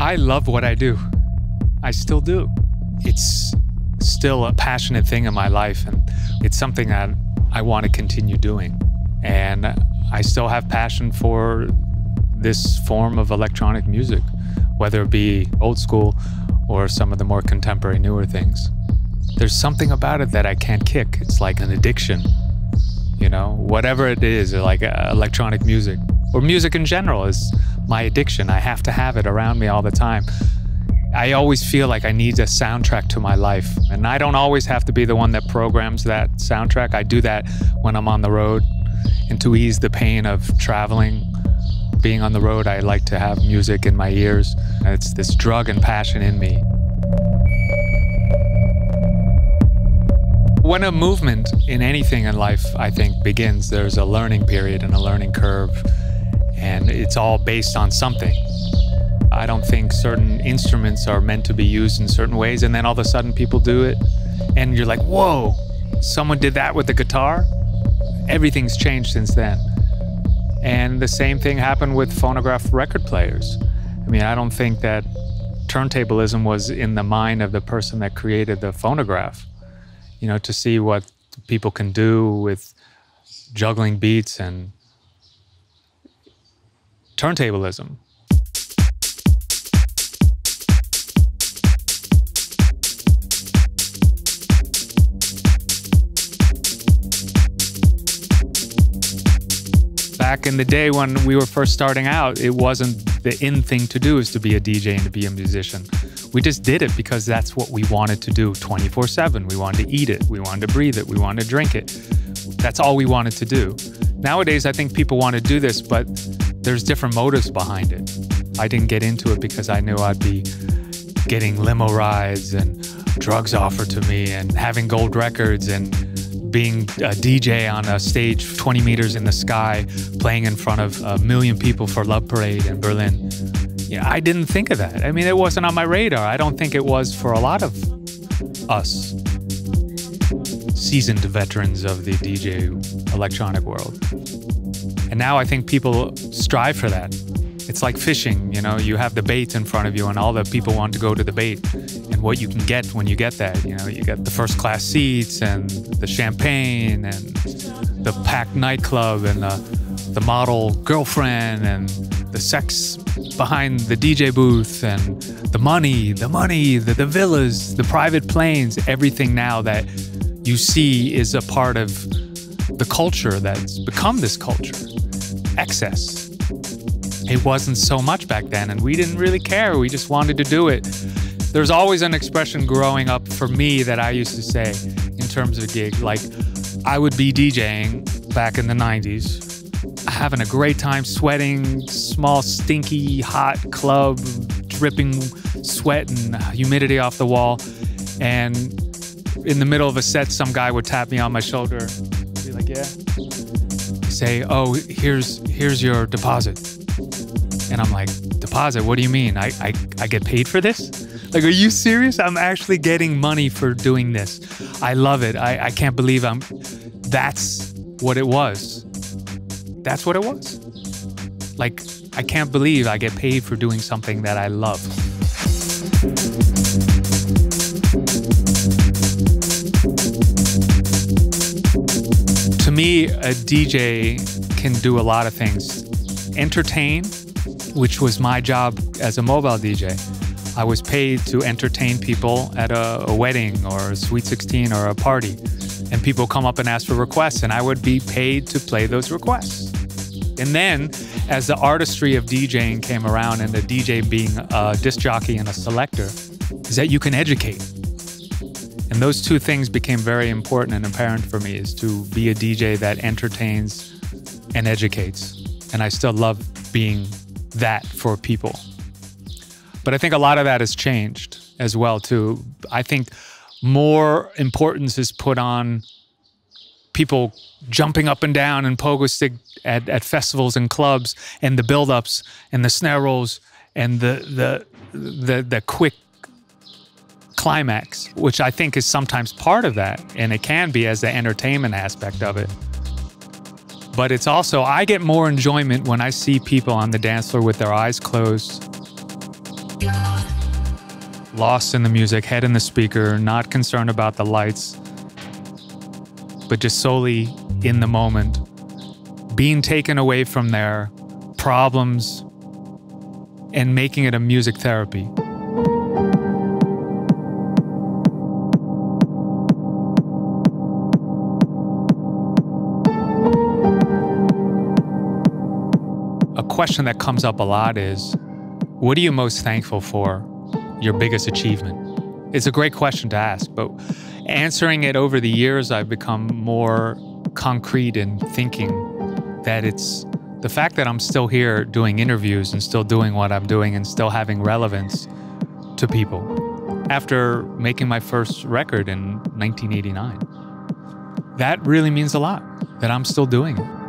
I love what I do. I still do. It's still a passionate thing in my life, and it's something that I want to continue doing. And I still have passion for this form of electronic music, whether it be old school or some of the more contemporary, newer things. There's something about it that I can't kick. It's like an addiction, you know, whatever it is, like uh, electronic music or music in general is my addiction. I have to have it around me all the time. I always feel like I need a soundtrack to my life. And I don't always have to be the one that programs that soundtrack. I do that when I'm on the road. And to ease the pain of traveling, being on the road, I like to have music in my ears. It's this drug and passion in me. When a movement in anything in life, I think, begins, there's a learning period and a learning curve. And it's all based on something. I don't think certain instruments are meant to be used in certain ways, and then all of a sudden people do it, and you're like, whoa, someone did that with the guitar? Everything's changed since then. And the same thing happened with phonograph record players. I mean, I don't think that turntablism was in the mind of the person that created the phonograph. You know, to see what people can do with juggling beats and turntablism. back in the day when we were first starting out, it wasn't the in thing to do is to be a DJ and to be a musician. We just did it because that's what we wanted to do 24 7. We wanted to eat it, we wanted to breathe it, we wanted to drink it. That's all we wanted to do. Nowadays, I think people want to do this, but there's different motives behind it. I didn't get into it because I knew I'd be getting limo rides and drugs offered to me and having gold records and being a DJ on a stage 20 meters in the sky, playing in front of a million people for Love Parade in Berlin. Yeah, I didn't think of that. I mean, it wasn't on my radar. I don't think it was for a lot of us seasoned veterans of the DJ electronic world. And now I think people strive for that. It's like fishing, you know, you have the bait in front of you and all the people want to go to the bait and what you can get when you get that. You know, you get the first class seats and the champagne and the packed nightclub and the, the model girlfriend and the sex behind the DJ booth and the money, the money, the, the villas, the private planes, everything now that you see is a part of the culture that's become this culture. Excess it wasn't so much back then, and we didn't really care. We just wanted to do it. There's always an expression growing up for me that I used to say in terms of a gig. Like, I would be DJing back in the 90s, having a great time, sweating, small, stinky, hot club, dripping sweat and humidity off the wall. And in the middle of a set, some guy would tap me on my shoulder, "Yeah." Say, "Oh, here's here's your deposit." And I'm like, deposit? What do you mean? I, I, I get paid for this? Like, are you serious? I'm actually getting money for doing this. I love it. I, I can't believe I'm. That's what it was. That's what it was. Like, I can't believe I get paid for doing something that I love. Me, a DJ can do a lot of things entertain, which was my job as a mobile DJ. I was paid to entertain people at a, a, wedding or a Sweet 16 or a party. And people come up and ask for requests, and I would be paid to play those requests. And then, as the artistry of DJing came around, and the DJ being a disc jockey and a selector, is that you can educate. And those two things became very important and apparent for me is to be a DJ that entertains and educates. And I still love being that for people. But I think a lot of that has changed as well too. I think more importance is put on people jumping up and down and pogo stick at, at festivals and clubs and the build-ups and the snare rolls and the the the, the quick climax, which I think is sometimes part of that, and it can be as the entertainment aspect of it but it's also, I get more enjoyment when I see people on the dance floor with their eyes closed. lost in the music, head in the speaker, not concerned about the lights, but just solely in the moment, being taken away from their problems and making it a music therapy. Question that comes up a lot is what are you most thankful for? Your biggest achievement? It's a great question to ask, but answering it over the years, I've become more concrete in thinking that it's the fact that I'm still here doing interviews and still doing what I'm doing and still having relevance to people after making my first record in 1989. That really means a lot that I'm still doing it.